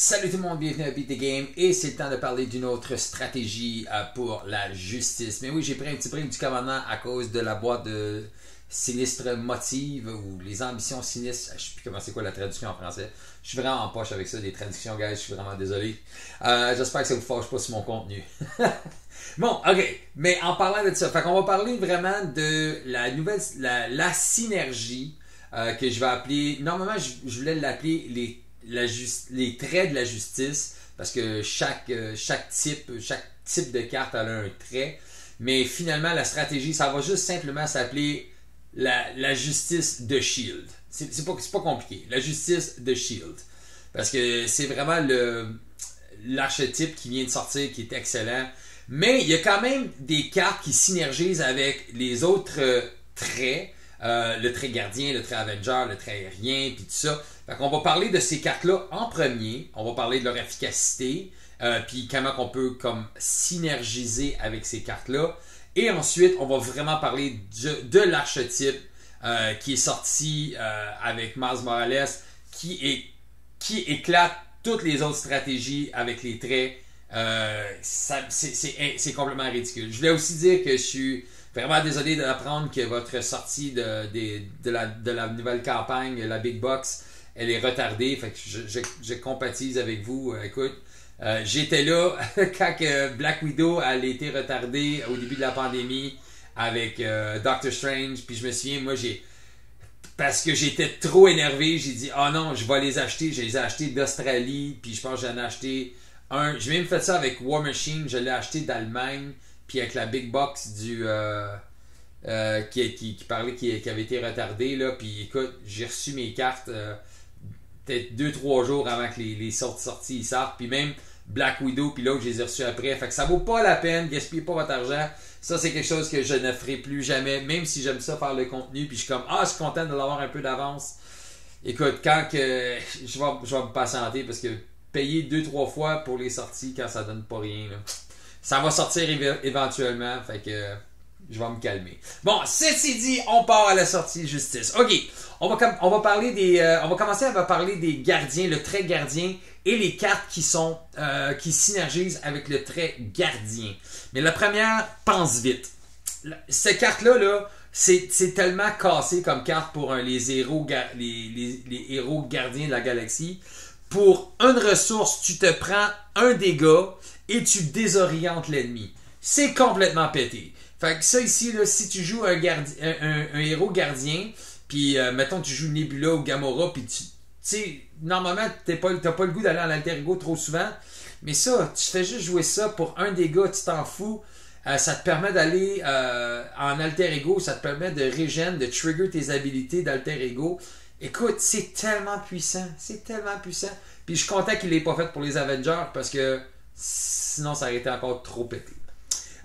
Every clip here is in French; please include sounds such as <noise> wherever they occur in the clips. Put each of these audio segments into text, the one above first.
Salut tout le monde, bienvenue à Beat the Game et c'est le temps de parler d'une autre stratégie euh, pour la justice. Mais oui, j'ai pris un petit prix du commandement à cause de la boîte de sinistre motive ou les ambitions sinistres. Je sais plus comment c'est quoi la traduction en français. Je suis vraiment en poche avec ça, des traductions, guys. Je suis vraiment désolé. Euh, J'espère que ça vous fâche pas sur mon contenu. <laughs> bon, ok. Mais en parlant de ça, fait qu'on va parler vraiment de la nouvelle, la, synergie euh, que je vais appeler. Normalement, je voulais l'appeler les les traits de la justice, parce que chaque, euh, chaque, type, chaque type de carte a un trait. Mais finalement, la stratégie, ça va juste simplement s'appeler la, justice de Shield. C'est pas, pas compliqué. La justice de Shield. Parce que c'est vraiment l'archétype qui vient de sortir qui est excellent. Mais il y a quand même des cartes qui synergisent avec les autres euh, traits. Euh, le trait gardien, le trait Avenger, le trait aérien, puis tout ça. Fait qu'on va parler de ces cartes-là en premier. On va parler de leur efficacité, euh, puis comment on peut comme synergiser avec ces cartes-là. Et ensuite, on va vraiment parler de, l'archétype euh, qui est sorti avec Mars Morales, qui, qui éclate toutes les autres stratégies avec les traits. c'est complètement ridicule. Je voulais aussi dire que je suis Vraiment désolé d'apprendre que votre sortie de, de, la, de, la, nouvelle campagne, la Big Box, elle est retardée. Fait je, compatise avec vous. Euh, écoute, euh, j'étais là <laughs> quand Black Widow a été retardée au début de la pandémie avec euh, Doctor Strange. Puis je me souviens, moi, j'ai. Parce que j'étais trop énervé, j'ai dit, oh non, je vais les acheter. Je les ai achetés d'Australie. Puis je pense que j'en ai acheté un. J'ai même fait ça avec War Machine. Je l'ai acheté d'Allemagne puis avec la big box du euh, euh, qui, qui, parlait qui, avait été retardé là puis écoute j'ai reçu mes cartes euh, peut-être deux trois jours avant que les, les sorties sorties sortent. Puis même Black Widow puis l'autre je les ai reçus après. Fait que ça vaut pas la peine gaspillez pas votre argent. Ça c'est quelque chose que je ne ferai plus jamais même si j'aime ça faire le contenu puis je suis comme ah je suis content de l'avoir un peu d'avance. Écoute quand que je vais, je vais me patienter parce que payer deux trois fois pour les sorties quand ça donne pas rien là ça va sortir éventuellement, fait que je vais me calmer. Bon, ceci dit, on part à la sortie justice. OK, on va, on va parler des, euh, on va commencer à parler des gardiens, le trait gardien et les cartes qui sont, euh, qui synergisent avec le trait gardien. Mais la première, pense vite. Cette carte-là, là, c'est tellement cassé comme carte pour les, héros, les, les héros gardiens de la galaxie. Pour une ressource, tu te prends un dégât et tu désorientes l'ennemi. C'est complètement pété. Fait que ça ici, là, si tu joues un, héros gardien, puis euh, mettons tu joues Nebula ou Gamora, puis tu sais, normalement, tu pas, pas le goût d'aller en alter ego trop souvent, mais ça, tu fais juste jouer ça pour un dégât, tu t'en fous. Euh, ça te permet d'aller euh, en alter ego, ça te permet de régénérer, de trigger tes habilités d'alter ego. Écoute, c'est tellement puissant, c'est tellement puissant. Puis je suis content qu'il l'ait pas fait pour les Avengers parce que Sinon, ça aurait été encore trop pété.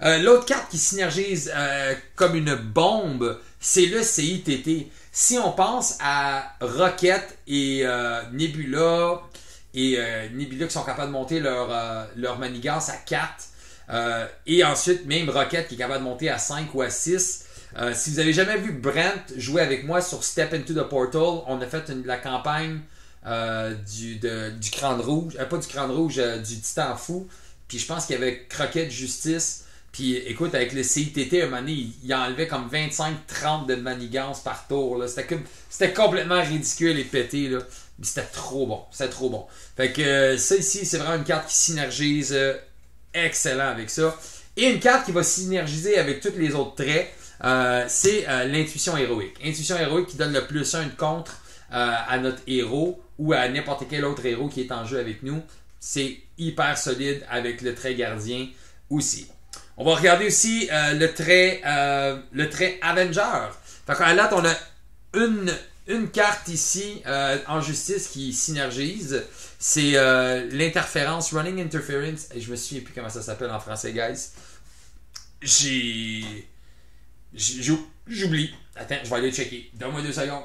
Euh, l'autre carte qui synergise euh, comme une bombe, c'est le CITT. Si on pense à Rocket et euh, Nebula, et Nebula qui sont capables de monter leur, leur à 4, et ensuite même Rocket qui est capable de monter à 5 ou à 6. si vous avez jamais vu Brent jouer avec moi sur Step Into the Portal, on a fait la campagne euh, du, du crâne rouge, euh, pas du crâne rouge, euh, du titan fou. Puis je pense qu'il y avait Croquette Justice. Puis écoute, avec le CITT, un moment donné, il, enlevait comme 25-30 de manigance par tour. C'était, complètement ridicule et pété. Là. Mais c'était trop bon. C'était trop bon. Fait que ça ici, c'est vraiment une carte qui synergise excellent avec ça. Et une carte qui va synergiser avec tous les autres traits, c'est l'intuition héroïque. Intuition héroïque qui donne le plus 1 de contre à notre héros ou à n'importe quel autre héros qui est en jeu avec nous. C'est hyper solide avec le trait gardien aussi. On va regarder aussi euh, le trait euh, le trait Avenger. Fait là, on a une, carte ici euh, en justice qui synergise. C'est l'interférence, running interference. Et je me souviens plus comment ça s'appelle en français, guys. J'ai. J'oublie. Attends, je vais aller checker. Donne-moi deux secondes.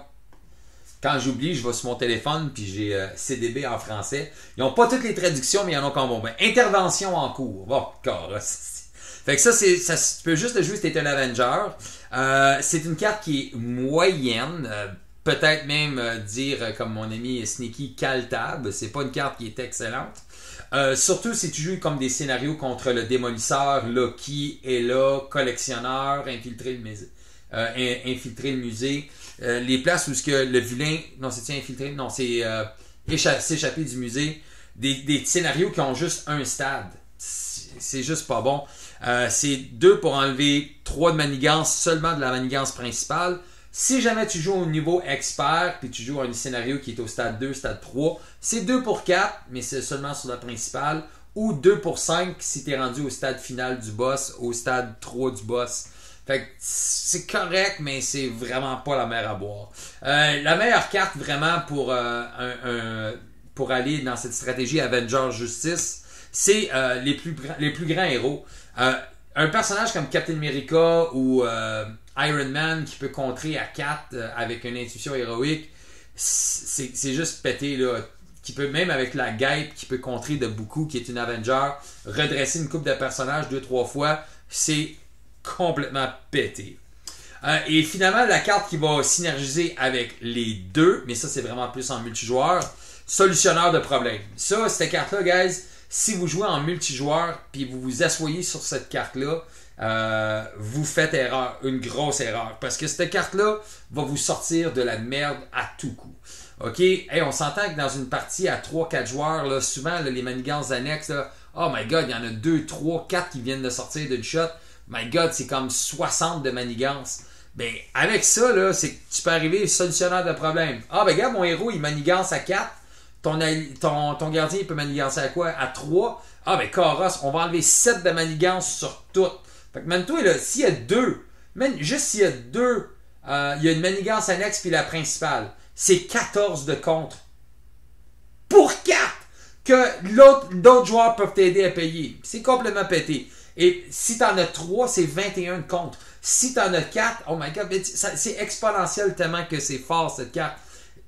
Quand j'oublie, je vais sur mon téléphone, puis j'ai euh, CDB en français. Ils n'ont pas toutes les traductions, mais il y en a quand même. Intervention en cours. Bon, Fait que ça, c'est, ça, tu peux juste le jouer si un Avenger. Euh, c'est une carte qui est moyenne, euh, peut-être même euh, dire, euh, comme mon ami Sneaky, Caltab. C'est pas une carte qui est excellente. Euh, surtout si tu joues comme des scénarios contre le démolisseur, Loki est là, collectionneur, le musée. infiltrer le musée. Les places où le vilain. Non, c'est infiltré? Non, c'est s'échapper du musée. Des, scénarios qui ont juste un stade. C'est juste pas bon. c'est deux pour enlever trois de manigance, seulement de la manigance principale. Si jamais tu joues au niveau expert, puis tu joues à un scénario qui est au stade 2, stade 3, c'est 2 pour 4, mais c'est seulement sur la principale, ou 2 pour 5 si tu es rendu au stade final du boss, au stade 3 du boss. Fait que c'est correct, mais c'est vraiment pas la mer à boire. Euh, la meilleure carte vraiment pour, euh, pour aller dans cette stratégie Avenger Justice, c'est euh, les, plus, les plus grands héros. un personnage comme Captain America ou Iron Man qui peut contrer à 4 euh, avec une intuition héroïque, c'est juste pété là. Qui peut même avec la guêpe qui peut contrer de beaucoup, qui est une Avenger, redresser une coupe de personnages deux trois fois, c'est complètement pété. Euh, et finalement, la carte qui va synergiser avec les deux, mais ça c'est vraiment plus en multijoueur, solutionneur de problèmes. Ça, cette carte-là, guys, si vous jouez en multijoueur, puis vous vous asseyez sur cette carte-là, euh, vous faites erreur, une grosse erreur. Parce que cette carte-là va vous sortir de la merde à tout coup. OK? Hey, on s'entend que dans une partie à 3-4 joueurs, là, souvent les manigances annexes, oh my god, il y en a 2, 3, 4 qui viennent de sortir d'une shot. My god, c'est comme 60 de manigances. Ben, avec ça, là, c'est que tu peux arriver solutionnaire de problème. Ah, ben, regarde, mon héros, il manigance à 4. Ton, ton, ton gardien, il peut manigancer à quoi? À 3. Ah, ben, Coros, on va enlever 7 de manigance sur toutes. Fait que même toi, s'il y a deux, même juste s'il y a deux, euh, il y a une manigance annexe puis la principale, c'est 14 de contre. Pour 4 que d'autres joueurs peuvent t'aider à payer. C'est complètement pété. Et si tu en as 3, c'est 21 de contre. Si tu en as 4, oh my god, c'est exponentiel tellement que c'est fort cette carte.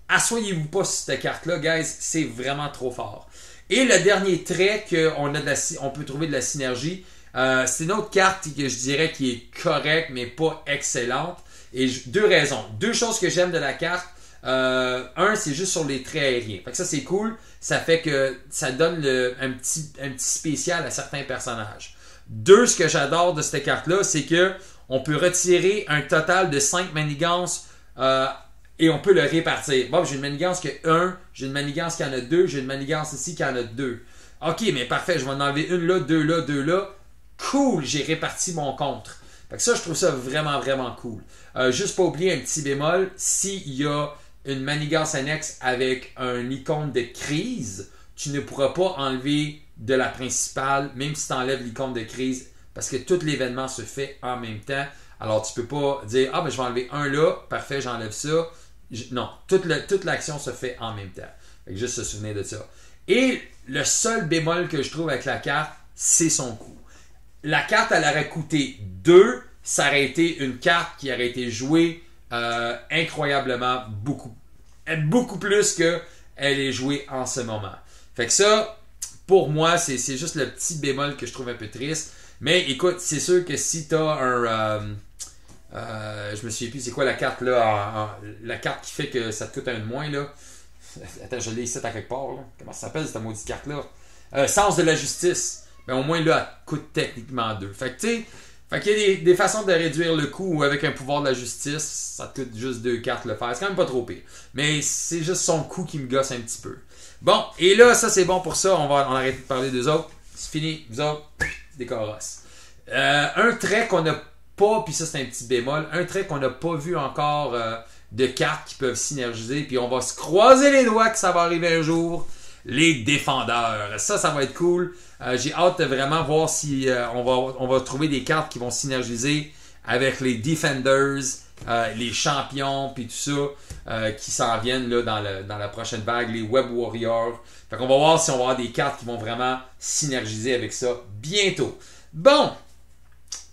Assoyez-vous pas sur cette carte-là, guys, c'est vraiment trop fort. Et le dernier trait qu'on on peut trouver de la synergie, euh, c'est une autre carte que je dirais qui est correcte, mais pas excellente. Et deux raisons. Deux choses que j'aime de la carte. Euh, un, c'est juste sur les traits aériens. Fait que ça, c'est cool. Ça fait que ça donne un, petit, un petit spécial à certains personnages. Deux, ce que j'adore de cette carte-là, c'est que on peut retirer un total de 5 manigances euh, et on peut le répartir. Bon, j'ai une manigance qui a 1, j'ai une manigance qui en a 2, j'ai une manigance ici qui en a 2. Ok, mais parfait, je vais en enlever une là, deux là, deux là cool, j'ai réparti mon contre. Fait que ça, je trouve ça vraiment, vraiment cool. Euh, juste pas oublier un petit bémol, s'il y a une manigance annexe avec un icône de crise, tu ne pourras pas enlever de la principale, même si tu enlèves l'icône de crise, parce que tout l'événement se fait en même temps. Alors, tu peux pas dire, ah, ben, je vais enlever un là, parfait, j'enlève ça. non, toute, l'action se fait en même temps. Fait que juste se souvenir de ça. Et le seul bémol que je trouve avec la carte, c'est son coût la carte, elle aurait coûté 2. Ça aurait été une carte qui aurait été jouée euh, incroyablement beaucoup, beaucoup plus que elle est jouée en ce moment. Fait que ça, pour moi, c'est juste le petit bémol que je trouve un peu triste. Mais écoute, c'est sûr que si tu as un. Euh, euh, je me souviens plus, c'est quoi la carte là La carte qui fait que ça te coûte un de moins là. <laughs> Attends, je l'ai ici à quelque part. Là. Comment ça s'appelle cette maudite carte là Sens de la justice. Ben, au moins là, elle coûte techniquement deux. Fait que tu sais, fait qu'il y a des, façons de réduire le coût avec un pouvoir de la justice, ça coûte juste deux cartes le faire. C'est quand même pas trop pire. Mais c'est juste son coût qui me gosse un petit peu. Bon, et là, ça c'est bon pour ça. On va on arrête de parler des autres. C'est fini, vous autres, <laughs> des carrosses. Euh, un trait qu'on n'a pas, puis ça c'est un petit bémol, un trait qu'on n'a pas vu encore euh, de cartes qui peuvent synergiser, puis on va se croiser les doigts que ça va arriver un jour les défendeurs. Ça, ça va être cool. Euh, j'ai hâte de vraiment voir si on, va, on va trouver des cartes qui vont synergiser avec les defenders, les champions, puis tout ça, qui s'en viennent là, dans, la prochaine vague, les web warriors. Fait qu'on va voir si on va avoir des cartes qui vont vraiment synergiser avec ça bientôt. Bon,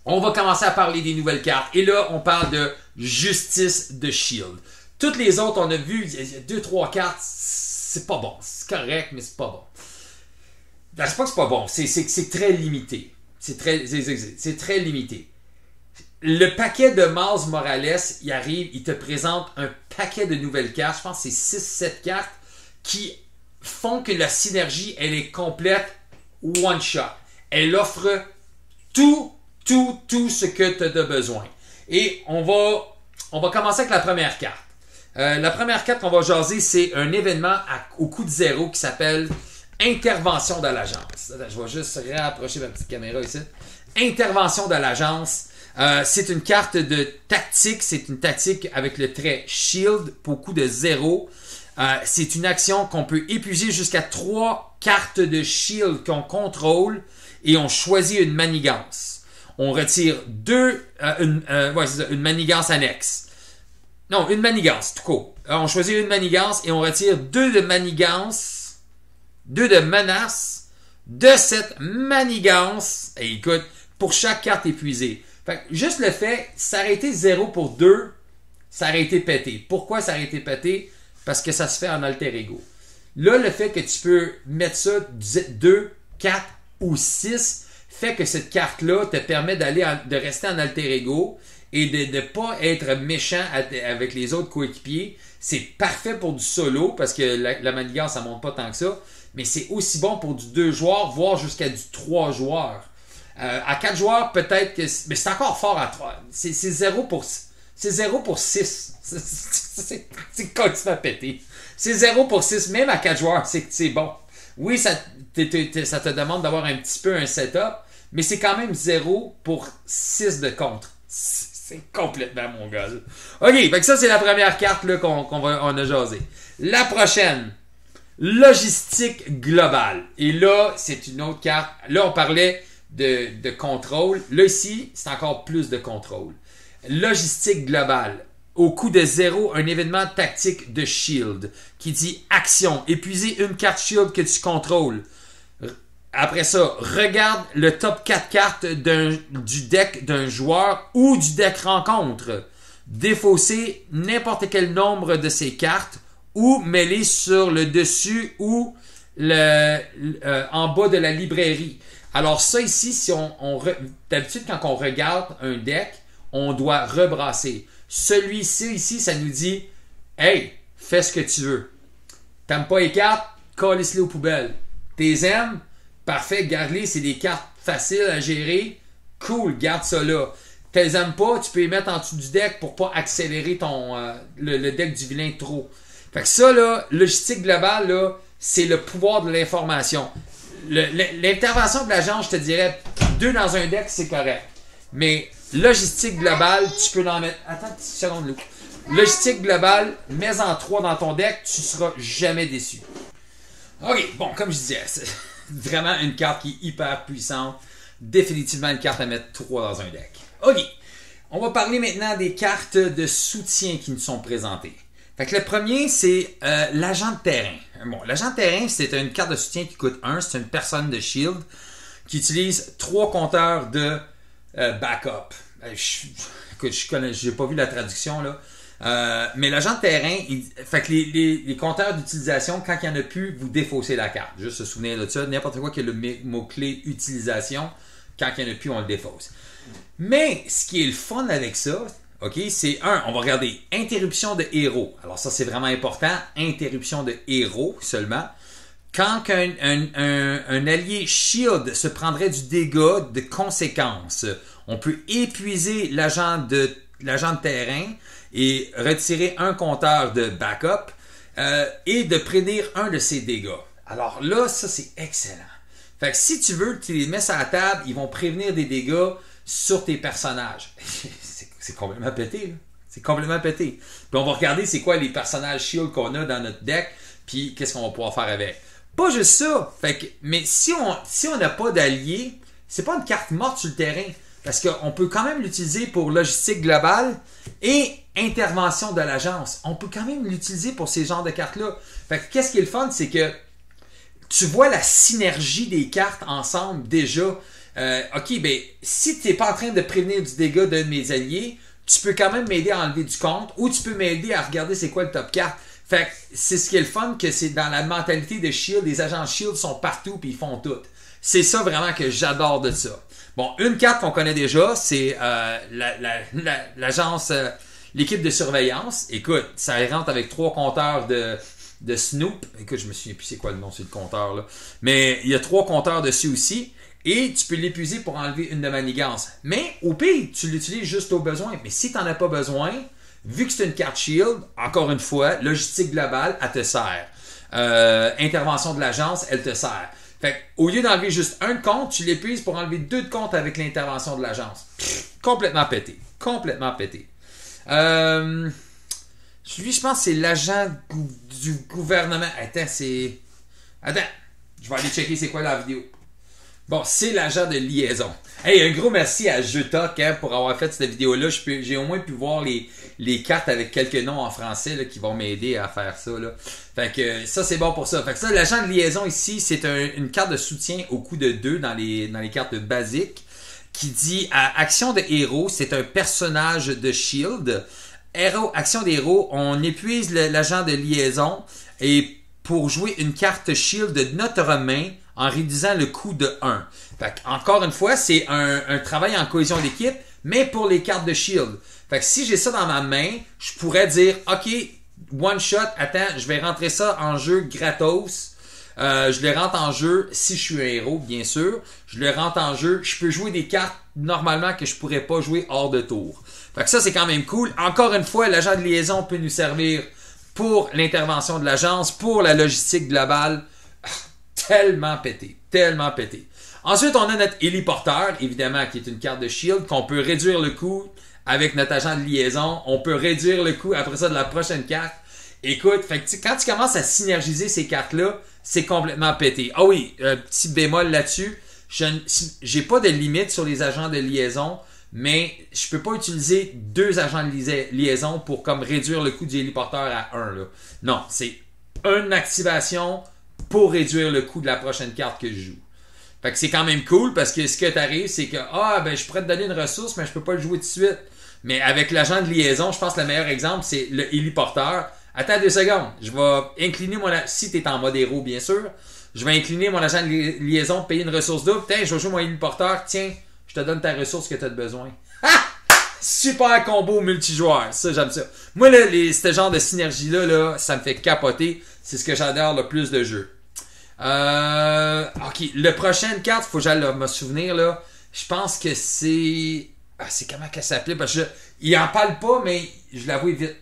on va commencer à parler des nouvelles cartes. Et là, on parle de Justice de Shield. Toutes les autres, on a vu, il y a deux, trois cartes c'est pas bon. C'est correct, mais c'est pas bon. Ben, c'est pas que c'est pas bon, c'est très limité. C'est très limité. Le paquet de Miles Morales, il arrive, il te présente un paquet de nouvelles cartes. Je pense que c'est 6-7 cartes qui font que la synergie, elle est complète one shot. Elle offre tout, tout, tout ce que tu as besoin. Et on va, on va commencer avec la première carte. Euh, la première carte qu'on va jaser, c'est un événement au coup de zéro qui s'appelle Intervention de l'agence. Je vais juste rapprocher ma petite caméra ici. Intervention de l'agence. Euh, c'est une carte de tactique. C'est une tactique avec le trait Shield pour coup de zéro. Euh, c'est une action qu'on peut épuiser jusqu'à trois cartes de Shield qu'on contrôle et on choisit une manigance. On retire deux, une, une manigance annexe. Non, une manigance, tout court. on choisit une manigance et on retire deux de manigance, deux de menace de cette manigance. Et écoute, pour chaque carte épuisée. Juste le fait, été 0 pour 2, ça aurait été pété. Pourquoi ça aurait été pété? Parce que ça se fait en alter ego. Là, le fait que tu peux mettre ça 2, 4 ou 6 fait que cette carte-là te permet d'aller de rester en alter ego et de ne pas être méchant avec les autres coéquipiers. C'est parfait pour du solo parce que la, la manigance, ça monte pas tant que ça. Mais c'est aussi bon pour du 2 joueurs, voire jusqu'à du 3 joueurs. Euh, à 4 joueurs, peut-être que. Mais c'est encore fort à 3. C'est 0 pour. C'est 0 pour 6. <laughs> C'est complètement pété. C'est 0 pour 6. Même à 4 joueurs, c'est bon. Oui, ça, ça te demande d'avoir un petit peu un setup, mais c'est quand même 0 pour 6 de contre. <laughs> C'est complètement mon gars. OK, fait ça, c'est la première carte qu'on va on a jasé. La prochaine, logistique globale. Et là, c'est une autre carte. Là, on parlait de, contrôle. Là, ici, c'est encore plus de contrôle. Logistique globale. Au coup de zéro, un événement tactique de Shield qui dit action, épuiser une carte Shield que tu contrôles. Après ça, regarde le top 4 cartes du deck d'un joueur ou du deck rencontre. Défausser n'importe quel nombre de ces cartes ou mêler sur le dessus ou euh, en bas de la librairie. Alors ça ici, si on, d'habitude quand on regarde un deck, on doit rebrasser. Celui-ci ici, ça nous dit, hey, fais ce que tu veux. T'aimes pas les cartes, colle-les aux poubelles. T'es aimes, Parfait, garde-les, c'est des cartes faciles à gérer. Cool, garde ça là. Tu les aimes pas, tu peux les mettre en dessous du deck pour pas accélérer ton euh, le, deck du vilain trop. Fait que ça, logistique globale, c'est le pouvoir de l'information. L'intervention de l'agent, je te dirais, deux dans un deck, c'est correct. Mais logistique globale, tu peux en mettre. Attends une seconde, Luke. Logistique globale, mets en trois dans ton deck, tu seras jamais déçu. Ok, bon, comme je disais, <laughs> vraiment une carte qui est hyper puissante. Définitivement une carte à mettre 3 dans un deck. OK. On va parler maintenant des cartes de soutien qui nous sont présentées. Fait que le premier, c'est euh, l'agent de terrain. Bon, l'agent de terrain, c'est une carte de soutien qui coûte 1. C'est une personne de shield qui utilise trois compteurs de euh, backup. Euh, je, écoute, je pas vu la traduction là. Euh, mais l'agent de terrain, fait que les, compteurs d'utilisation, quand il n'y en a plus, vous défaussez la carte. Juste se souvenir de ça. N'importe quoi qui a le mot-clé utilisation, quand il n'y en a plus, on le défausse. Mais ce qui est le fun avec ça, OK, c'est un, on va regarder interruption de héros. Alors ça, c'est vraiment important. Interruption de héros seulement. Quand un, un, allié shield se prendrait du dégât de conséquence, on peut épuiser l'agent de l'agent de terrain et retirer un compteur de backup euh, et de prédire un de ses dégâts. Alors là, ça c'est excellent. Fait que si tu veux, tu les mets sur la table, ils vont prévenir des dégâts sur tes personnages. <laughs> c'est complètement pété, C'est complètement pété. Puis on va regarder c'est quoi les personnages shield qu'on a dans notre deck, puis qu'est-ce qu'on va pouvoir faire avec. Pas juste ça. Mais si on n'a pas d'alliés, c'est pas une carte morte sur le terrain. Parce qu'on peut quand même l'utiliser pour logistique globale et intervention de l'agence. On peut quand même l'utiliser pour ces genres de cartes-là. Qu'est-ce qui est le fun, c'est que tu vois la synergie des cartes ensemble déjà. Euh, ok, ben si tu pas en train de prévenir du dégât d'un de mes alliés, tu peux quand même m'aider à enlever du compte ou tu peux m'aider à regarder c'est quoi le top 4. Fait c'est ce qui est le fun que c'est dans la mentalité de Shield, les agents Shield sont partout puis ils font tout. C'est ça vraiment que j'adore de ça. Bon, une carte qu'on connaît déjà, c'est euh, la- la- la- l'agence, euh, l'équipe de surveillance. Écoute, ça rentre avec trois compteurs de, de Snoop. Écoute, je me souviens plus c'est quoi le nom, c'est le compteur là. Mais il y a trois compteurs dessus aussi. Et tu peux l'épuiser pour enlever une de manigances. Mais au pire, tu l'utilises juste au besoin. Mais si tu n'en as pas besoin, vu que c'est une carte Shield, encore une fois, logistique globale, elle te sert. Euh, intervention de l'agence, elle te sert. Fait au lieu d'enlever juste un compte, tu l'épuises pour enlever deux de comptes avec l'intervention de l'agence. Complètement pété. Complètement pété. Euh, lui, je pense que c'est l'agent du gouvernement. Attends, c'est. Attends, je vais aller checker c'est quoi la vidéo. Bon, c'est l'agent de liaison. Hey, un gros merci à Jetoc hein, pour avoir fait cette vidéo-là. J'ai au moins pu voir les, les cartes avec quelques noms en français là, qui vont m'aider à faire ça. Là. Fait que ça, c'est bon pour ça. Fait que ça, l'agent de liaison ici, c'est un- une carte de soutien au coup de 2 dans les, dans les cartes basiques qui dit à Action de héros, c'est un personnage de Shield. Héros, Action des héros, on épuise l'agent de liaison et pour jouer une carte Shield de notre main en réduisant le coût de 1. Fait encore une fois, c'est un, un travail en cohésion d'équipe, mais pour les cartes de Shield. Fait que si j'ai ça dans ma main, je pourrais dire, OK, one shot, attends, je vais rentrer ça en jeu gratos. Euh, je le rentre en jeu si je suis un héros, bien sûr. Je le rentre en jeu. Je peux jouer des cartes normalement que je pourrais pas jouer hors de tour. Fait que ça, c'est quand même cool. Encore une fois, l'agent de liaison peut nous servir pour l'intervention de l'agence, pour la logistique globale. Tellement pété. Tellement pété. Ensuite, on a notre héliporteur, évidemment, qui est une carte de shield qu'on peut réduire le coût avec notre agent de liaison. On peut réduire le coût après ça de la prochaine carte. Écoute, quand tu commences à synergiser ces cartes-là, c'est complètement pété. Ah oui, euh, petit bémol là-dessus. Je n- si- J'ai pas de limite sur les agents de liaison, mais je peux pas utiliser deux agents de liaison pour comme réduire le coût du héliporteur à 1. Là. Non, c'est une activation pour réduire le coût de la prochaine carte que je joue. Fait que c'est quand même cool parce que ce que t'arrives, c'est que ah ben je pourrais te donner une ressource, mais je peux pas le jouer tout de suite. Mais avec l'agent de liaison, je pense que le meilleur exemple, c'est le héliporteur. Attends deux secondes. Je vais incliner mon si t'es en mode héros, bien sûr. Je vais incliner mon agent de li- liaison, payer une ressource double. Tiens, je vais jouer mon héliporteur. Tiens, je te donne ta ressource que tu as besoin. Ah! Super combo multijoueur. Ça, j'aime ça. Moi, là, les, ce genre de synergie-là, là, ça me fait capoter. C'est ce que j'adore le plus de jeux. Euh, ok, le prochaine carte, faut que j'aille me souvenir là. Je pense que c'est, ah, c'est comment qu'elle s'appelait? Parce que je- il en parle pas, mais je la vois vite.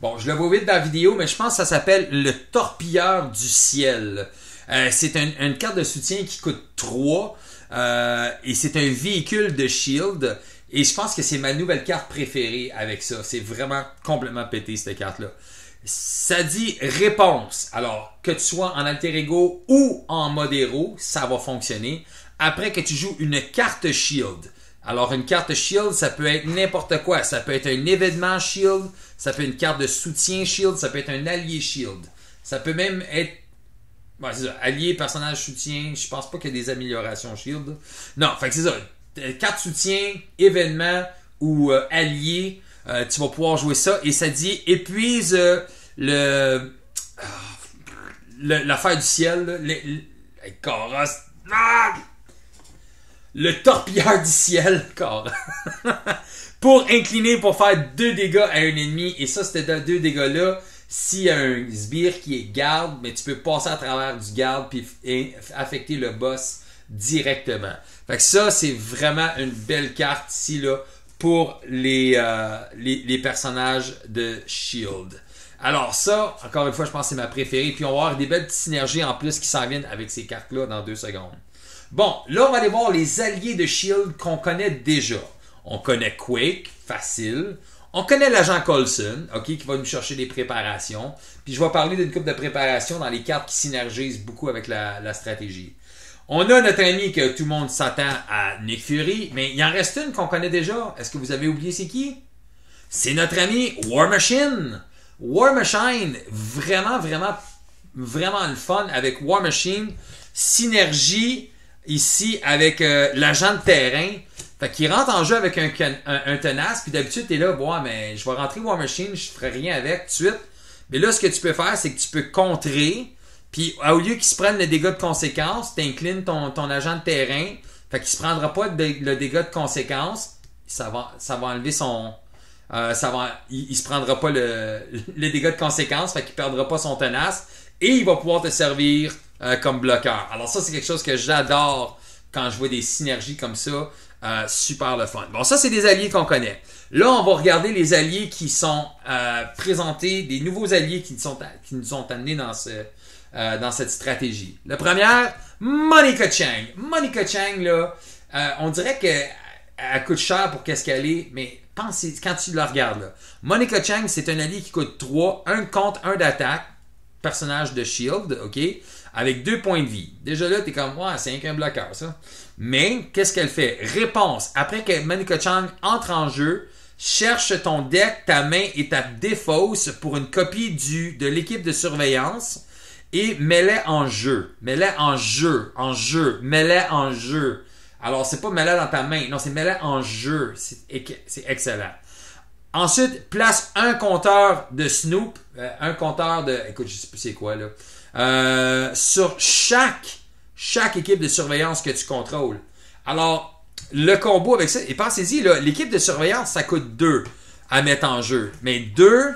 Bon, je la vois vite dans la vidéo, mais je pense que ça s'appelle le torpilleur du ciel. Euh, c'est un- une carte de soutien qui coûte 3 euh, et c'est un véhicule de shield. Et je pense que c'est ma nouvelle carte préférée avec ça. C'est vraiment complètement pété cette carte-là. Ça dit réponse. Alors, que tu sois en alter ego ou en mode héros, ça va fonctionner. Après que tu joues une carte shield. Alors, une carte shield, ça peut être n'importe quoi. Ça peut être un événement shield, ça peut être une carte de soutien shield, ça peut être un allié shield. Ça peut même être. Allié, personnage soutien. Je pense pas qu'il y ait des améliorations Shield. Non, fait que c'est ça. Euh, Carte soutien, événement ou euh, allié, euh, tu vas pouvoir jouer ça. Et ça dit épuise le. L'affaire du ciel. là. Le, le- hey, Coros. Le torpilleur du ciel, <laughs> Coros. pour incliner, pour faire deux dégâts à un ennemi. Et ça, c'était de- deux dégâts-là. S'il y un sbire qui est garde, mais tu peux passer à travers du garde et affecter le boss directement. Fait que ça, c'est vraiment une belle carte ici là pour les, euh, les, les personnages de Shield. Alors ça, encore une fois, je pense que c'est ma préférée. Puis on va avoir des belles synergies en plus qui s'en viennent avec ces cartes-là dans deux secondes. Bon, là, on va aller voir les alliés de Shield qu'on connaît déjà. On connaît Quake, facile. On connaît l'agent Colson, ok, qui va nous chercher des préparations. Puis je vais parler d'une coupe de préparation dans les cartes qui synergisent beaucoup avec la, stratégie. On a notre ami que tout le monde s'attend à Nick Fury, mais il en reste une qu'on connaît déjà. Est-ce que vous avez oublié c'est qui? C'est notre ami War Machine. War Machine, vraiment, vraiment, vraiment le fun avec War Machine. Synergie ici avec euh, l'agent de terrain. Fait qu'il rentre en jeu avec un, un, tenace, puis d'habitude, t'es là, ouais, mais je vais rentrer War Machine, je ferai rien avec tout de suite. Mais là, ce que tu peux faire, c'est que tu peux contrer, puis au lieu qu'il se prenne le dégât de conséquence, t'inclines ton, ton agent de terrain, Fait qu'il se prendra pas le dégât de conséquence. Ça va, ça va enlever son. Euh, ça va, il, il, se prendra pas le, <laughs> le dégât de conséquence, fait qu'il perdra pas son tenace et il va pouvoir te servir euh, comme bloqueur. Alors ça, c'est quelque chose que j'adore quand je vois des synergies comme ça. Euh, super le fun. Bon, ça, c'est des alliés qu'on connaît. Là, on va regarder les alliés qui sont euh, présentés, des nouveaux alliés qui, sont, qui nous sont amenés dans, ce, euh, dans cette stratégie. La première, Monica Chang. Monica Chang, là, euh, on dirait qu'elle coûte cher pour qu'est-ce qu'elle est, mais pensez, quand tu la regardes, là. Monica Chang, c'est un allié qui coûte 3, un compte, un d'attaque, personnage de Shield, ok, avec deux points de vie. Déjà là, t'es comme, ouais, c'est un bloqueur, ça. Mais, qu'est-ce qu'elle fait? Réponse. Après que Monica Chang entre en jeu, cherche ton deck, ta main et ta défausse pour une copie du, de l'équipe de surveillance et mets-les en jeu. Mets-les en jeu, en jeu, mets-les en jeu. Alors, c'est pas mets-les dans ta main, non, c'est mets-les en jeu. C'est excellent. Ensuite, place un compteur de Snoop, euh, un compteur de, écoute, je sais plus c'est quoi là, euh, sur chaque, chaque équipe de surveillance que tu contrôles. Alors, le combo avec ça, et pensez-y, l'équipe de surveillance, ça coûte 2 à mettre en jeu. Mais 2,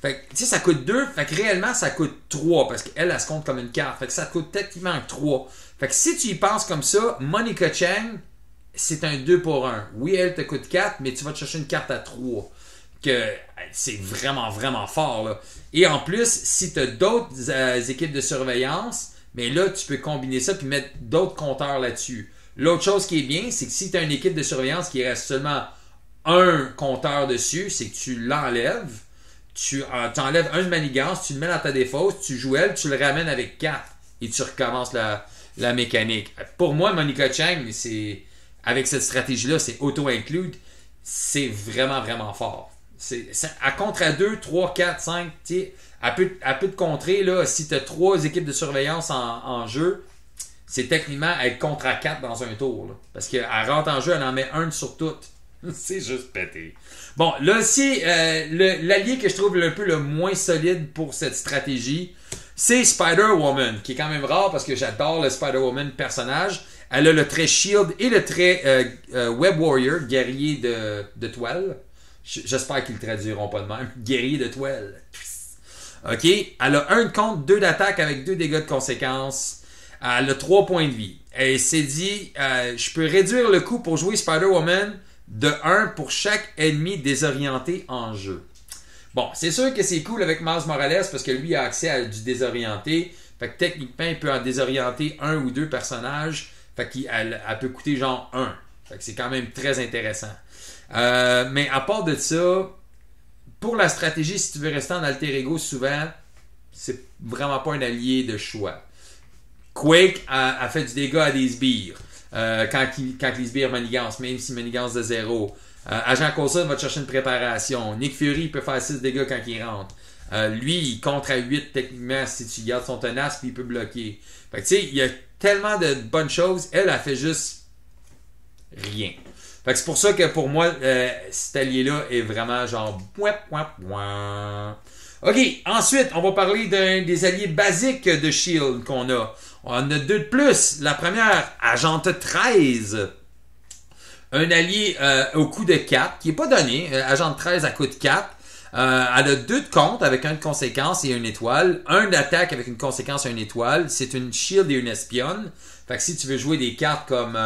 fait que, ça coûte 2, fait que réellement, ça coûte 3, parce qu'elle, elle se compte comme une carte. Fait que ça coûte techniquement 3. Fait que si tu y penses comme ça, Monica Chang, c'est un 2 pour 1. Oui, elle te coûte 4, mais tu vas te chercher une carte à 3. Que c'est vraiment, vraiment fort. Là. Et en plus, si tu as d'autres euh, équipes de surveillance, mais là, tu peux combiner ça puis mettre d'autres compteurs là-dessus. L'autre chose qui est bien, c'est que si tu as une équipe de surveillance qui reste seulement un compteur dessus, c'est que tu l'enlèves, tu euh, enlèves un de manigance, tu le mets dans ta défausse, tu joues elle, tu le ramènes avec 4 et tu recommences la, mécanique. Pour moi, Monica Chang, avec cette stratégie-là, c'est auto-include, c'est vraiment, vraiment fort. C'est, à contre à 2, 3, 4, 5, à peu, à peu de contrer, là, si tu as trois équipes de surveillance en, en jeu, c'est techniquement être contre à 4 dans un tour. parce qu'elle rentre en jeu, elle en met un sur toutes. <laughs> c'est juste pété. Bon, là, si euh, l'allié que je trouve le peu le moins solide pour cette stratégie, c'est Spider-Woman, qui est quand même rare parce que j'adore le Spider-Woman personnage. Elle a le trait Shield et le trait euh, euh, Web Warrior, guerrier de, toile. J'espère qu'ils le traduiront pas de même. <laughs> Guerrier de toile. OK? Elle a un de compte, deux d'attaque avec deux dégâts de conséquences. Elle a 3 points de vie. Elle s'est dit, euh, je peux réduire le coût pour jouer Spider-Woman de 1 pour chaque ennemi désorienté en jeu. Bon, c'est sûr que c'est cool avec Miles Morales parce que lui a accès à du désorienté. Fait que techniquement, il peut en désorienter un ou deux personnages. Fait qu'elle elle peut coûter genre 1. Fait que c'est quand même très intéressant. Euh, mais à part de ça, pour la stratégie, si tu veux rester en alter ego, souvent, c'est vraiment pas un allié de choix. Quake a, fait du dégât à des sbires euh, quand, quand les sbires manigancent, même si manigance de zéro. Euh, Agent Coulson va te chercher une préparation. Nick Fury peut faire 6 dégâts quand il rentre. Euh, lui, il contre à 8 techniquement si tu gardes son tenace, puis il peut bloquer. Fait tu sais, il y a tellement de bonnes choses. Elle, a fait juste rien. Fait que c'est pour ça que pour moi, cet allié-là est vraiment genre. Ok, ensuite, on va parler d'un des alliés basiques de Shield qu'on a. On en a deux de plus. La première, Agente 13. Un allié euh, au coût de 4, qui n'est pas donné. Euh, Agente 13 à coût de 4. Euh, elle a deux de compte avec un de conséquence et une étoile. Un d'attaque avec une conséquence et une étoile. C'est une shield et une espionne. Fait que si tu veux jouer des cartes comme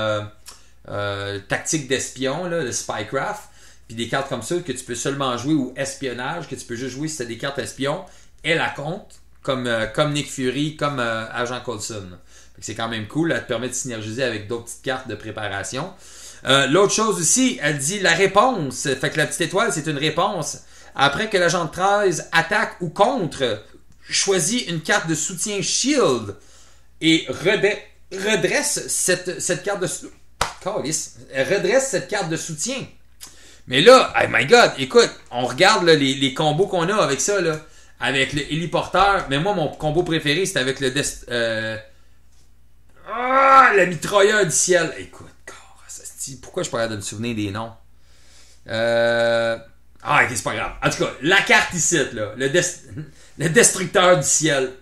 tactique d'espion, le spycraft, puis des cartes comme ça que tu peux seulement jouer ou espionnage, que tu peux juste jouer si as des cartes espion, elle a compte comme, euh, comme Nick Fury, comme euh, Agent Coulson. C'est quand même cool, elle te permet de synergiser avec d'autres petites cartes de préparation. Euh, l'autre chose aussi, elle dit la réponse. Fait que la petite étoile, c'est une réponse. Après que l'agent 13 attaque ou contre, choisis une carte de soutien Shield et redresse cette, cette carte de redresse cette carte de soutien. Mais là, oh my god, écoute, on regarde les, les, combos qu'on a avec ça. Là avec le héliporteur. Mais moi, mon combo préféré, c'est avec le... Euh... Ah, la mitrailleur du ciel. Écoute, pourquoi je pourrais de me souvenir des noms? Euh... Ah, c'est pas grave. En tout cas, la carte ici, là, le, <laughs> le destructeur du ciel.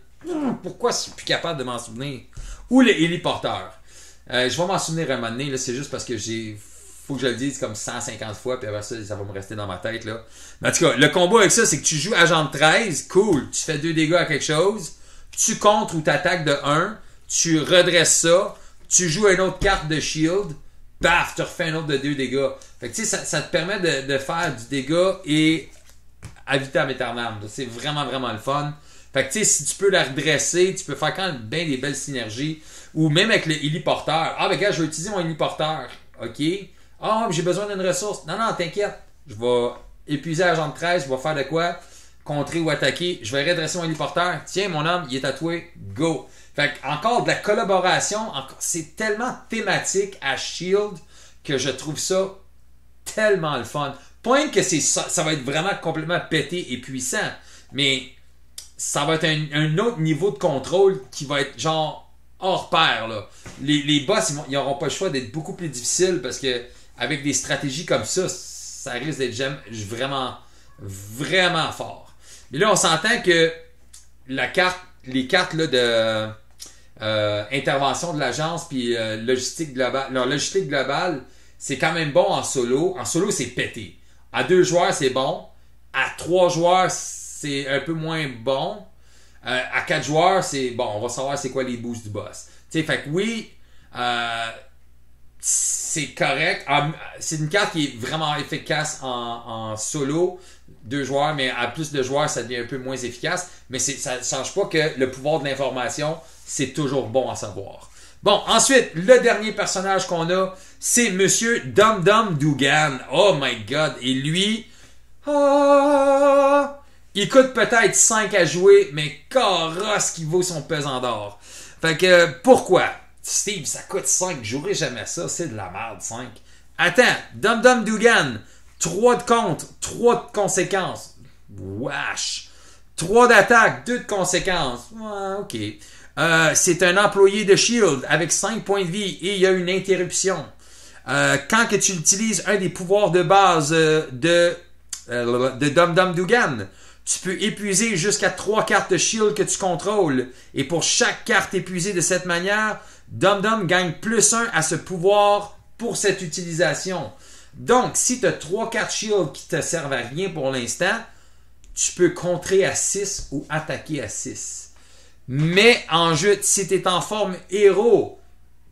Pourquoi je suis plus capable de m'en souvenir? Ou le héliporteur. Euh, je vais m'en souvenir un moment donné, là, c'est juste parce que j'ai. Faut que je le dise comme 150 fois, puis après ça, ça va me rester dans ma tête, là. Mais en tout cas, le combat avec ça, c'est que tu joues agent de 13, cool, tu fais deux dégâts à quelque chose, tu contres ou t'attaques de 1, tu redresses ça, tu joues une autre carte de shield, paf, tu refais un autre de deux dégâts. Fait que tu sais, ça, te permet de, de faire du dégât et à vitam aeternam. C'est vraiment, vraiment le fun. Fait que tu sais, si tu peux la redresser, tu peux faire quand même bien des belles synergies. Ou même avec le héliporteur. Ah, ben gars, je vais utiliser mon héliporteur. OK. Ah, j'ai besoin d'une ressource. Non, non, t'inquiète. Je vais épuiser l'agent de 13. Je vais faire de quoi? Contrer ou attaquer. Je vais redresser mon héliporteur. Tiens, mon homme, il est tatoué. Go. Fait encore de la collaboration. C'est tellement thématique à Shield que je trouve ça tellement le fun. Point que c'est ça, ça va être vraiment complètement pété et puissant. Mais ça va être un, un autre niveau de contrôle qui va être genre hors pair. Là. Les, les boss, ils n'auront pas le choix d'être beaucoup plus difficiles parce que avec des stratégies comme ça, ça risque d'être vraiment, vraiment fort. Mais là, on s'entend que les cartes là, de euh, intervention de l'agence puis euh, logistique globale, leur logistique globale, c'est quand même bon en solo. En solo, c'est pété. À deux joueurs, c'est bon. À trois joueurs, c'est un peu moins bon. Euh, à quatre joueurs, c'est bon, on va savoir c'est quoi les boosts du boss. Tu sais, fait que oui, c'est correct. C'est une carte qui est vraiment efficace en, solo, deux joueurs, mais à plus de joueurs, ça devient un peu moins efficace. Mais ça ne change pas que le pouvoir de l'information, c'est toujours bon à savoir. Bon, ensuite, le dernier personnage qu'on a, c'est Monsieur Dum Dum Dugan. Oh my god. Et lui, ah, il coûte peut-être 5 à jouer, mais carrosse qui vaut son pesant d'or. Fait que, pourquoi? Steve, ça coûte 5, je jouerai jamais ça, c'est de la merde, 5. Attends, Dum Dum Dugan, 3 de contre, 3 de conséquences. Wesh. 3 d'attaque, 2 de conséquences. Ok. Euh, c'est un employé de Shield avec 5 points de vie et il y a une interruption. Euh, quand que tu utilises un des pouvoirs de base euh, de, de Dum Dum Dugan, tu peux épuiser jusqu'à trois cartes de shield que tu contrôles. Et pour chaque carte épuisée de cette manière, Dum Dum gagne plus 1 à ce pouvoir pour cette utilisation. Donc, si tu as trois cartes shield qui te servent à rien pour l'instant, tu peux contrer à 6 ou attaquer à 6. Mais en jeu, si tu es en forme héros,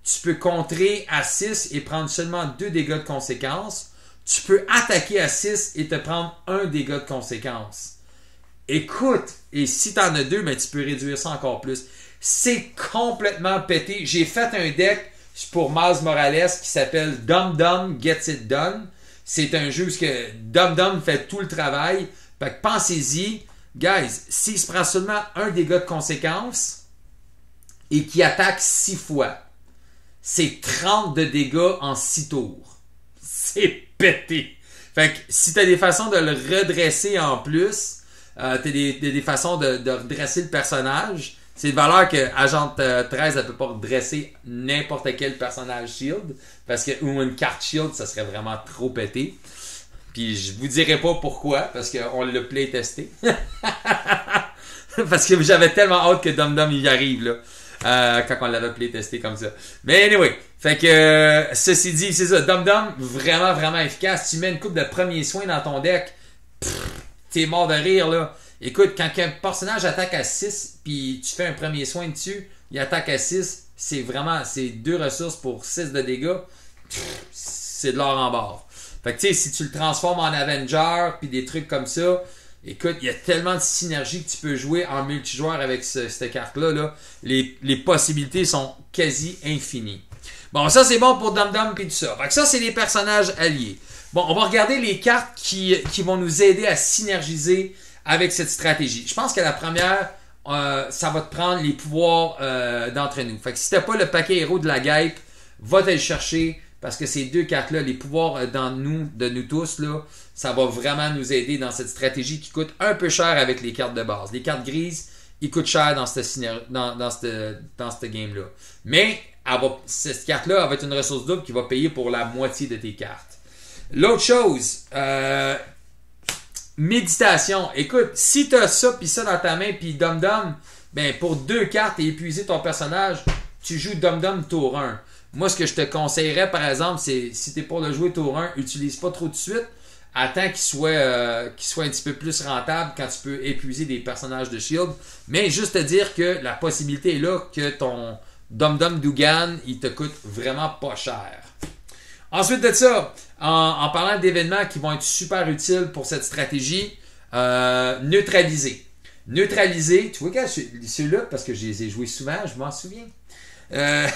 tu peux contrer à 6 et prendre seulement 2 dégâts de conséquence. Tu peux attaquer à 6 et te prendre un dégât de conséquence. Écoute, et si t'en as deux, mais ben, tu peux réduire ça encore plus. C'est complètement pété. J'ai fait un deck pour Miles Morales qui s'appelle Dum Dum Gets It Done. C'est un jeu où que Dum Dum fait tout le travail. Fait que pensez-y, guys, s'il se prend seulement un dégât de conséquence et qui attaque six fois, c'est 30 de dégâts en six tours. C'est pété. Fait que si t'as des façons de le redresser en plus, euh, t'as des, des, façons de, de redresser le personnage. C'est une valeur que Agent 13 ne peut pas redresser n'importe quel personnage Shield. Parce que, ou une carte Shield, ça serait vraiment trop pété. Puis je vous dirai pas pourquoi, parce qu'on l'a playtesté. <laughs> parce que j'avais tellement hâte que Dum Dum y arrive, là. Euh, quand on l'avait playtesté comme ça. Mais anyway, fait que euh, ceci dit, c'est ça. Dum Dum, vraiment, vraiment efficace. Tu mets une coupe de premiers soins dans ton deck t'es mort de rire, là. Écoute, quand un personnage attaque à 6, puis tu fais un premier soin dessus, il attaque à 6, c'est vraiment, c'est deux ressources pour 6 de dégâts, c'est de l'or en barre. Fait que tu sais, si tu le transformes en Avenger, puis des trucs comme ça, écoute, il y a tellement de synergie que tu peux jouer en multijoueur avec cette carte-là. Là. Les, possibilités sont quasi infinies. Bon, ça c'est bon pour Dum Dum et tout ça. Fait que ça, c'est les personnages alliés. Bon, on va regarder les cartes qui vont nous aider à synergiser avec cette stratégie. Je pense que la première, euh, ça va te prendre les pouvoirs euh, d'entre nous. Fait que si t'as pas le paquet héros de la guêpe, va te le chercher parce que ces deux cartes-là, les pouvoirs euh, dans nous, de nous tous, là, ça va vraiment nous aider dans cette stratégie qui coûte un peu cher avec les cartes de base. Les cartes grises, ils coûtent cher dans cette, dans, dans dans game-là. Mais cette carte-là, elle va être une ressource double qui va payer pour la moitié de tes cartes. L'autre chose, euh, méditation. Écoute, si tu as ça puis ça dans ta main puis dum dum, ben pour deux cartes et épuiser ton personnage, tu joues Dum Dum tour 1. Moi, ce que je te conseillerais, par exemple, c'est si tu es pour le jouer tour 1, utilise pas trop de suite. Attends qu'il soit, euh, soit un petit peu plus rentable quand tu peux épuiser des personnages de Shield. Mais juste te dire que la possibilité est là que ton Dum Dum Dugan, il te coûte vraiment pas cher. Ensuite de ça, en, parlant d'événements qui vont être super utiles pour cette stratégie, euh, neutraliser. Neutraliser, tu vois, ceux-là, parce que je les ai joués souvent, je m'en souviens. Euh,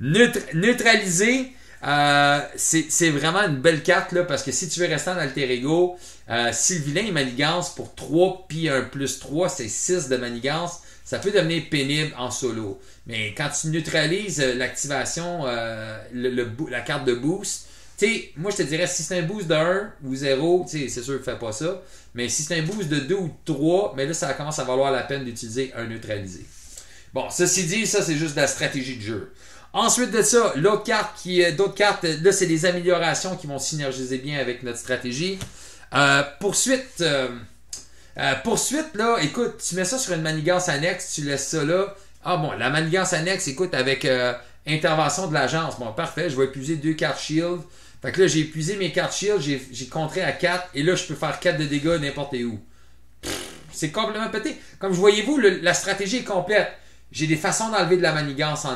<laughs> neutraliser, euh, c'est vraiment une belle carte là, parce que si tu veux rester en alter ego, euh, si le manigance pour 3 puis un plus 3, c'est 6 de manigance, ça peut devenir pénible en solo. Mais quand tu neutralises euh, l'activation, euh, le, la carte de boost, tu sais, moi je te dirais si c'est un boost de 1 ou 0, c'est sûr ne fais pas ça. Mais si c'est un boost de 2 ou de 3, mais là ça commence à valoir la peine d'utiliser un neutralisé. Bon, ceci dit, ça c'est juste de la stratégie de jeu. Ensuite de ça, l'autre carte qui d'autres cartes, là c'est des améliorations qui vont synergiser bien avec notre stratégie. Euh, poursuite, euh, euh, poursuite là, écoute, tu mets ça sur une manigance annexe, tu laisses ça là. Ah bon, la manigance annexe, écoute, avec intervention de l'agence. Bon, parfait, je vais épuiser deux cartes shield. Fait que là, j'ai épuisé mes cartes shield, j'ai contré à 4, et là, je peux faire 4 de dégâts n'importe où. C'est complètement pété. Comme voyez-vous, la stratégie est complète. J'ai des façons d'enlever de la manigance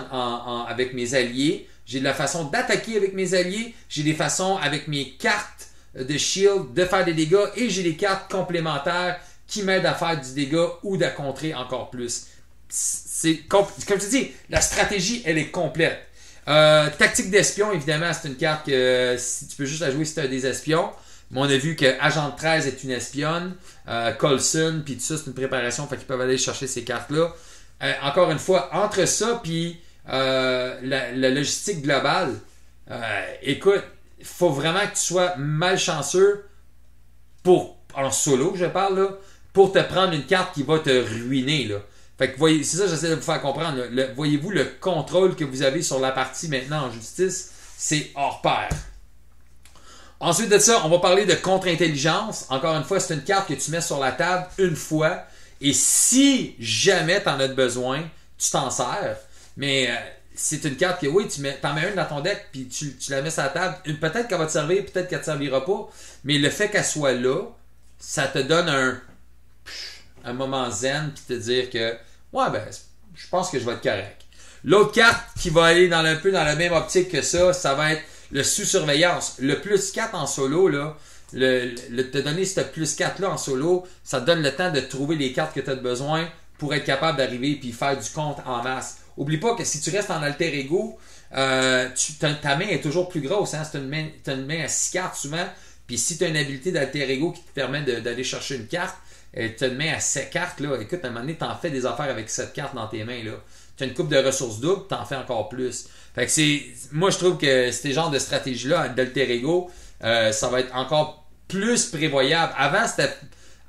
avec mes alliés. J'ai de la façon d'attaquer avec mes alliés. J'ai des façons avec mes cartes de shield de faire des dégâts. Et j'ai des cartes complémentaires qui m'aident à faire du dégât ou de contrer encore plus. C'est comme tu dis, la stratégie, elle est complète. Euh, tactique d'espion, évidemment, c'est une carte que si tu peux juste la jouer si tu as des espions. Mais on a vu que Agent 13 est une espionne. Euh, Colson, puis tout ça, c'est une préparation. Fait qu'ils peuvent aller chercher ces cartes-là. Euh, encore une fois, entre ça puis euh, la, logistique globale, euh, écoute, faut vraiment que tu sois malchanceux pour, en solo, je parle, là, pour te prendre une carte qui va te ruiner. Là. Fait que voyez, c'est ça que j'essaie de vous faire comprendre. voyez-vous le contrôle que vous avez sur la partie maintenant en justice, c'est hors pair. Ensuite de ça, on va parler de contre-intelligence. Encore une fois, c'est une carte que tu mets sur la table une fois et si jamais tu en as besoin, tu t'en sers. Mais euh, c'est une carte que oui, tu mets, en mets une dans ton deck, puis tu, la mets sur la table. Peut-être qu'elle va te servir, peut-être qu'elle ne te servira pas. Mais le fait qu'elle soit là, ça te donne un, un moment zen, puis te dire que, ouais, ben, je pense que je vais être correct. L'autre carte qui va aller dans un peu dans la même optique que ça, ça va être le sous-surveillance. Le plus 4 en solo, là, le, te donner ce plus 4 là en solo, ça te donne le temps de trouver les cartes que tu as besoin pour être capable d'arriver et faire du compte en masse. Oublie pas que si tu restes en alter ego, euh, ta, main est toujours plus grosse. Hein? Tu as, une main à 6 cartes souvent. Puis si tu as une habilité d'alter ego qui te permet d'aller chercher une carte, as une main à 7 cartes. Là. Écoute, à un moment donné, tu en fais des affaires avec 7 cartes dans tes mains. Tu as une coupe de ressources doubles, tu en fais encore plus. Fait que c'est, moi, je trouve que ces genres de stratégie-là, d'alter ego, euh, ça va être encore plus prévoyable. Avant, c'était.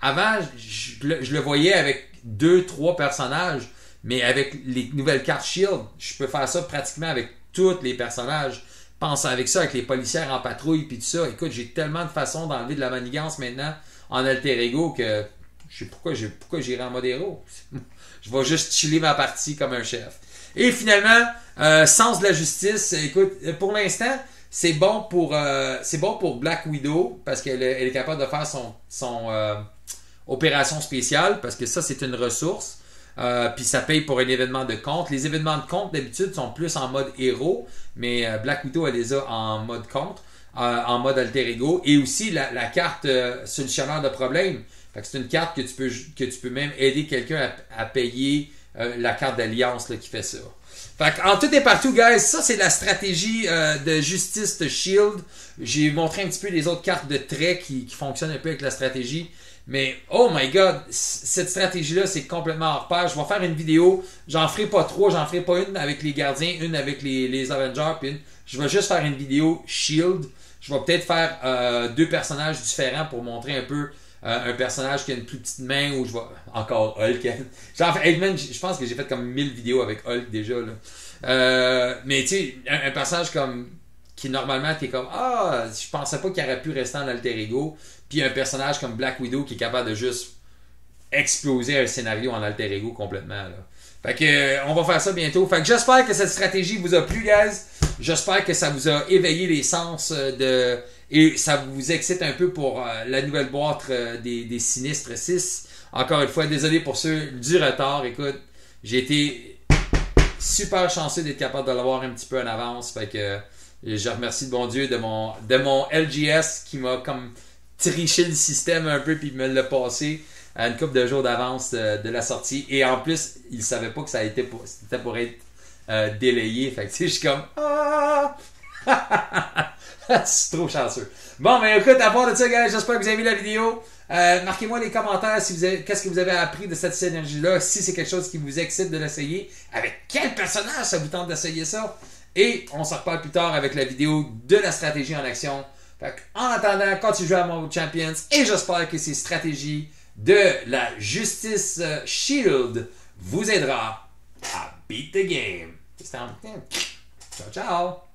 Avant, je, le voyais avec deux, trois personnages, mais avec les nouvelles cartes Shield, je peux faire ça pratiquement avec tous les personnages. Pense avec ça, avec les policières en patrouille puis tout ça. Écoute, j'ai tellement de façons d'enlever de la manigance maintenant en alter ego que je sais pourquoi pourquoi j'irai en mode héros? <laughs> je vais juste chiller ma partie comme un chef. Et finalement, euh, sens de la justice. Écoute, pour l'instant, c'est bon pour euh, c'est bon pour Black Widow parce qu'elle est capable de faire son, son euh, opération spéciale parce que ça c'est une ressource. Euh, puis ça paye pour un événement de compte. Les événements de compte d'habitude sont plus en mode héros, mais Black Widow elle les a en mode compte, en mode alter ego et aussi la, carte solutionnaire de problèmes. C'est une carte que tu peux que tu peux même aider quelqu'un à, payer la carte d'alliance qui fait ça. Fait en tout et partout, guys, ça c'est la stratégie euh, de Justice de Shield. J'ai montré un petit peu les autres cartes de traits qui, fonctionnent un peu avec la stratégie. Mais oh my god, cette stratégie-là, c'est complètement hors pair. Je vais faire une vidéo. J'en ferai pas trois, j'en ferai pas une avec les gardiens, une avec les, les Avengers, puis une. Je vais juste faire une vidéo Shield. Je vais peut-être faire euh, deux personnages différents pour montrer un peu un personnage qui a une plus petite main ou je vois encore Hulk. <laughs> Genre, je pense que j'ai fait comme 1000 vidéos avec Hulk déjà. Là. Euh, mais tu sais, un, personnage comme qui normalement t'es comme ah, je pensais pas qu'il aurait pu rester en alter ego. Puis un personnage comme Black Widow qui est capable de juste exploser un scénario en alter ego complètement. Là. Fait que, euh, on va faire ça bientôt. Fait que j'espère que cette stratégie vous a plu, guys. J'espère que ça vous a éveillé les sens euh, de et ça vous excite un peu pour euh, la nouvelle boîte euh, des, des sinistres 6. Encore une fois, désolé pour ceux du retard. Écoute, j'ai été super chanceux d'être capable de l'avoir un petit peu en avance. Fait que je remercie le bon Dieu de mon, de mon LGS qui m'a comme triché le système un peu puis me l'a passé à une couple de jours d'avance de, de la sortie. Et en plus, il savait pas que ça a été pour, c'était pour être euh, délayé. Fait que tu sais, je suis comme ah! <laughs> c'est trop chanceux. Bon, mais écoute, à part de ça, gars, j'espère que vous avez vu la vidéo. Euh, Marquez-moi les commentaires si vous avez, qu'est-ce que vous avez appris de cette synergie-là, si c'est quelque chose qui vous excite de l'essayer, avec quel personnage ça vous tente d'essayer ça? Et on se reparle plus tard avec la vidéo de la stratégie en action. Fait en attendant, continuez à Marvel Champions et j'espère que ces stratégies de la Justice euh, Shield vous aidera à beat the game. Ciao, ciao!